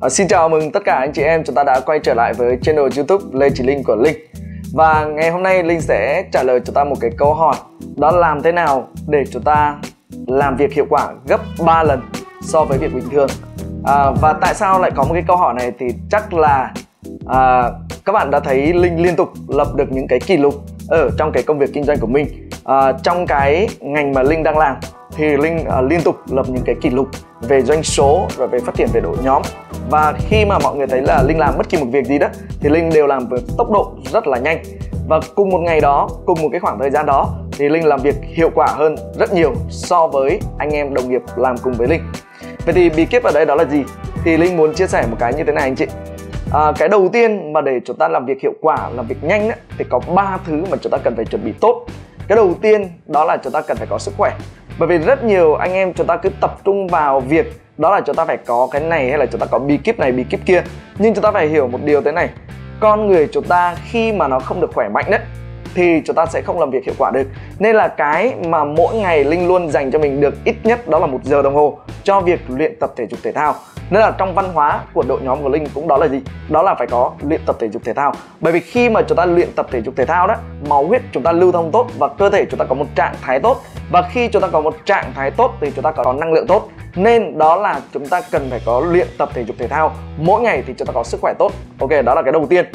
À, xin chào mừng tất cả anh chị em chúng ta đã quay trở lại với channel YouTube Lê Chỉ Linh của Linh. Và ngày hôm nay Linh sẽ trả lời chúng ta một cái câu hỏi đó là làm thế nào để chúng ta làm việc hiệu quả gấp 3 lần so với việc bình thường. À, và tại sao lại có một cái câu hỏi này thì chắc là à, các bạn đã thấy Linh liên tục lập được những cái kỷ lục ở trong cái công việc kinh doanh của mình à, trong cái ngành mà Linh đang làm thì Linh uh, liên tục lập những cái kỷ lục về doanh số và về phát triển về đội nhóm. Và khi mà mọi người thấy là Linh làm bất kỳ một việc gì đó thì Linh đều làm với tốc độ rất là nhanh. Và cùng một ngày đó cùng một cái khoảng thời gian đó thì Linh làm việc hiệu quả hơn rất nhiều so với anh em đồng nghiệp làm cùng với Linh. Vậy thì bí kíp ở đây đó là gì? Thì Linh muốn chia sẻ một cái như thế này anh chị. À, cái đầu tiên mà để chúng ta làm việc hiệu quả làm việc nhanh ấy, thì có ba thứ mà chúng ta cần phải chuẩn bị tốt. Cái đầu tiên đó là chúng ta cần phải có sức khỏe bởi vì rất nhiều anh em chúng ta cứ tập trung vào việc đó là chúng ta phải có cái này hay là chúng ta có bí kíp này bí kíp kia. Nhưng chúng ta phải hiểu một điều thế này, con người chúng ta khi mà nó không được khỏe mạnh đấy, thì chúng ta sẽ không làm việc hiệu quả được. Nên là cái mà mỗi ngày linh luôn dành cho mình được ít nhất đó là một giờ đồng hồ cho việc luyện tập thể dục thể thao nên là trong văn hóa của đội nhóm của linh cũng đó là gì? Đó là phải có luyện tập thể dục thể thao. Bởi vì khi mà chúng ta luyện tập thể dục thể thao đó, máu huyết chúng ta lưu thông tốt và cơ thể chúng ta có một trạng thái tốt. Và khi chúng ta có một trạng thái tốt thì chúng ta có năng lượng tốt. Nên đó là chúng ta cần phải có luyện tập thể dục thể thao. Mỗi ngày thì chúng ta có sức khỏe tốt. Ok, đó là cái đầu tiên.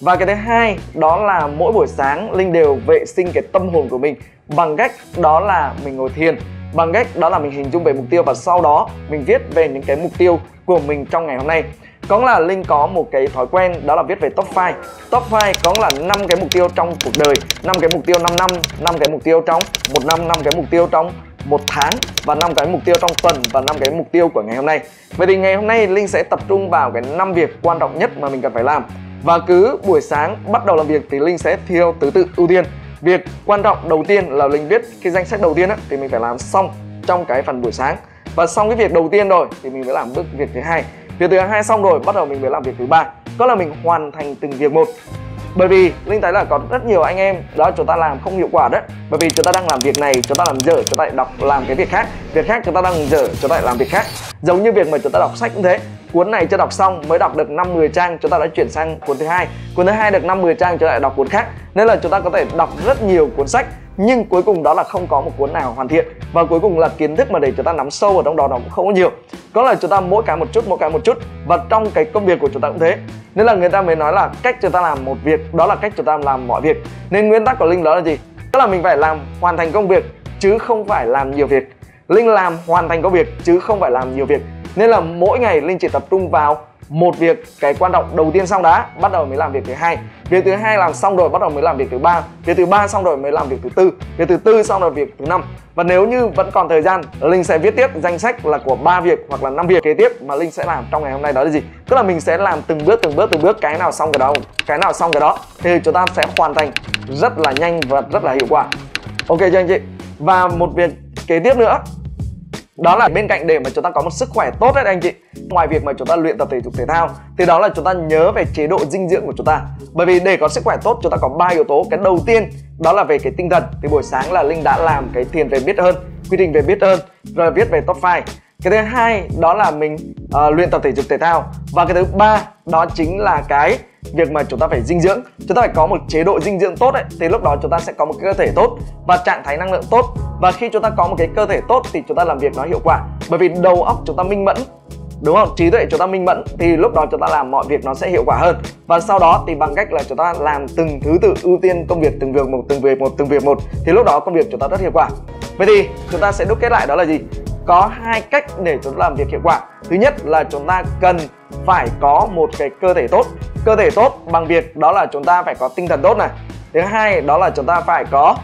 Và cái thứ hai, đó là mỗi buổi sáng linh đều vệ sinh cái tâm hồn của mình bằng cách đó là mình ngồi thiền bằng cách đó là mình hình dung về mục tiêu và sau đó mình viết về những cái mục tiêu của mình trong ngày hôm nay. Có là Linh có một cái thói quen đó là viết về top 5 Top 5 có là năm cái mục tiêu trong cuộc đời, năm cái mục tiêu 5 năm năm cái mục tiêu trong một năm năm cái mục tiêu trong một tháng và năm cái mục tiêu trong tuần và năm cái mục tiêu của ngày hôm nay. Vậy thì ngày hôm nay Linh sẽ tập trung vào cái năm việc quan trọng nhất mà mình cần phải làm. Và cứ buổi sáng bắt đầu làm việc thì Linh sẽ theo thứ tự ưu tiên việc quan trọng đầu tiên là Linh viết cái danh sách đầu tiên á, thì mình phải làm xong trong cái phần buổi sáng. Và xong cái việc đầu tiên rồi thì mình mới làm bước việc thứ hai. Việc thứ hai xong rồi bắt đầu mình mới làm việc thứ ba. Có là mình hoàn thành từng việc một bởi vì linh thấy là có rất nhiều anh em đó chúng ta làm không hiệu quả đấy bởi vì chúng ta đang làm việc này chúng ta làm dở chúng ta lại đọc làm cái việc khác việc khác chúng ta đang dở chúng ta lại làm việc khác giống như việc mà chúng ta đọc sách cũng thế cuốn này chưa đọc xong mới đọc được 5 10 trang chúng ta đã chuyển sang cuốn thứ hai cuốn thứ hai được 5 10 trang chúng ta lại đọc cuốn khác nên là chúng ta có thể đọc rất nhiều cuốn sách nhưng cuối cùng đó là không có một cuốn nào hoàn thiện và cuối cùng là kiến thức mà để chúng ta nắm sâu ở trong đó nó cũng không có nhiều có là chúng ta mỗi cái một chút mỗi cái một chút và trong cái công việc của chúng ta cũng thế nên là người ta mới nói là cách chúng ta làm một việc, đó là cách chúng ta làm mọi việc. Nên nguyên tắc của linh đó là gì? Tức là mình phải làm hoàn thành công việc, chứ không phải làm nhiều việc. Linh làm hoàn thành công việc, chứ không phải làm nhiều việc. Nên là mỗi ngày linh chỉ tập trung vào một việc cái quan trọng đầu tiên xong đã, bắt đầu mới làm việc thứ hai. Việc thứ hai làm xong rồi, bắt đầu mới làm việc thứ ba. Việc thứ ba xong rồi mới làm việc thứ tư. Việc thứ tư xong rồi việc thứ năm. Và nếu như vẫn còn thời gian, linh sẽ viết tiếp danh sách là của ba việc hoặc là năm việc kế tiếp mà linh sẽ làm trong ngày hôm nay. Đó là gì? Tức là mình sẽ làm từng bước từng bước từng bước cái nào xong cái đó. Cái nào xong cái đó thì chúng ta sẽ hoàn thành rất là nhanh và rất là hiệu quả. Ok cho anh chị? Và một việc kế tiếp nữa. Đó là bên cạnh để mà chúng ta có một sức khỏe tốt đấy anh chị ngoài việc mà chúng ta luyện tập thể dục thể thao thì đó là chúng ta nhớ về chế độ dinh dưỡng của chúng ta. Bởi vì để có sức khỏe tốt chúng ta có ba yếu tố. Cái đầu tiên đó là về cái tinh thần. Thì buổi sáng là linh đã làm cái thiền về biết ơn quy định về biết ơn rồi viết về top 5 cái thứ hai đó là mình uh, luyện tập thể dục thể thao. Và cái thứ ba đó chính là cái việc mà chúng ta phải dinh dưỡng. Chúng ta phải có một chế độ dinh dưỡng tốt ấy thì lúc đó chúng ta sẽ có một cơ thể tốt và trạng thái năng lượng tốt. Và khi chúng ta có một cái cơ thể tốt thì chúng ta làm việc nó hiệu quả. Bởi vì đầu óc chúng ta minh mẫn đúng không trí tuệ chúng ta minh mẫn thì lúc đó chúng ta làm mọi việc nó sẽ hiệu quả hơn và sau đó thì bằng cách là chúng ta làm từng thứ tự ưu tiên công việc từng việc một từng việc một từng việc một thì lúc đó công việc chúng ta rất hiệu quả vậy thì chúng ta sẽ đúc kết lại đó là gì có hai cách để chúng ta làm việc hiệu quả thứ nhất là chúng ta cần phải có một cái cơ thể tốt cơ thể tốt bằng việc đó là chúng ta phải có tinh thần tốt này thứ hai đó là chúng ta phải có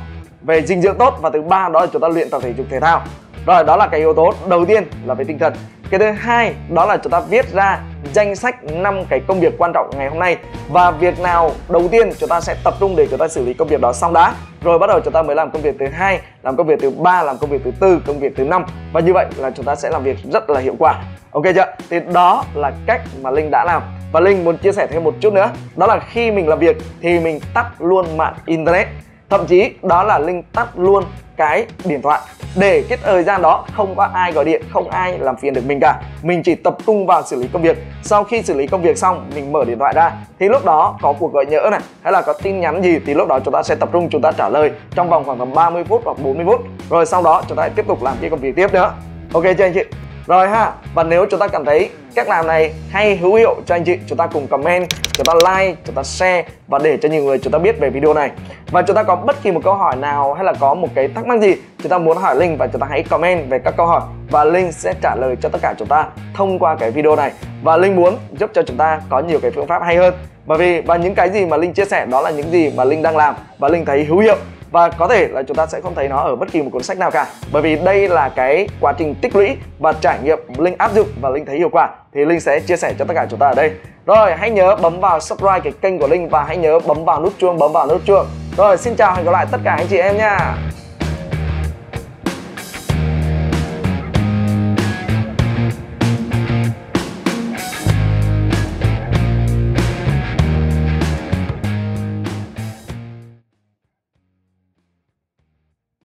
về dinh dưỡng tốt và thứ ba đó là chúng ta luyện tập thể dục thể thao rồi đó là cái yếu tố đầu tiên là về tinh thần cái thứ hai đó là chúng ta viết ra danh sách 5 cái công việc quan trọng ngày hôm nay. Và việc nào đầu tiên chúng ta sẽ tập trung để chúng ta xử lý công việc đó xong đã. Rồi bắt đầu chúng ta mới làm công việc thứ hai, làm công việc thứ ba, làm công việc thứ tư, công việc thứ năm. Và như vậy là chúng ta sẽ làm việc rất là hiệu quả. Ok chưa? Thì đó là cách mà linh đã làm. Và linh muốn chia sẻ thêm một chút nữa. Đó là khi mình làm việc thì mình tắt luôn mạng internet. Thậm chí đó là linh tắt luôn cái điện thoại. Để cái thời gian đó không có ai gọi điện, không ai làm phiền được mình cả. Mình chỉ tập trung vào xử lý công việc. Sau khi xử lý công việc xong, mình mở điện thoại ra. Thì lúc đó có cuộc gọi nhỡ này, hay là có tin nhắn gì thì lúc đó chúng ta sẽ tập trung, chúng ta trả lời trong vòng khoảng tầm 30 phút hoặc 40 phút. Rồi sau đó chúng ta tiếp tục làm cái công việc tiếp nữa. Ok chưa anh chị? Rồi ha, và nếu chúng ta cảm thấy cách làm này hay, hữu hiệu cho anh chị. Chúng ta cùng comment, chúng ta like, chúng ta share và để cho nhiều người chúng ta biết về video này. Và chúng ta có bất kỳ một câu hỏi nào hay là có một cái thắc mắc gì, chúng ta muốn hỏi Linh và chúng ta hãy comment về các câu hỏi và Linh sẽ trả lời cho tất cả chúng ta thông qua cái video này. Và Linh muốn giúp cho chúng ta có nhiều cái phương pháp hay hơn. Bởi vì, và những cái gì mà Linh chia sẻ đó là những gì mà Linh đang làm và Linh thấy hữu hiệu và có thể là chúng ta sẽ không thấy nó ở bất kỳ một cuốn sách nào cả. Bởi vì đây là cái quá trình tích lũy và trải nghiệm linh áp dụng và linh thấy hiệu quả. Thì linh sẽ chia sẻ cho tất cả chúng ta ở đây. Rồi, hãy nhớ bấm vào subscribe cái kênh của linh và hãy nhớ bấm vào nút chuông, bấm vào nút chuông. Rồi, xin chào, hẹn gặp lại tất cả anh chị em nha.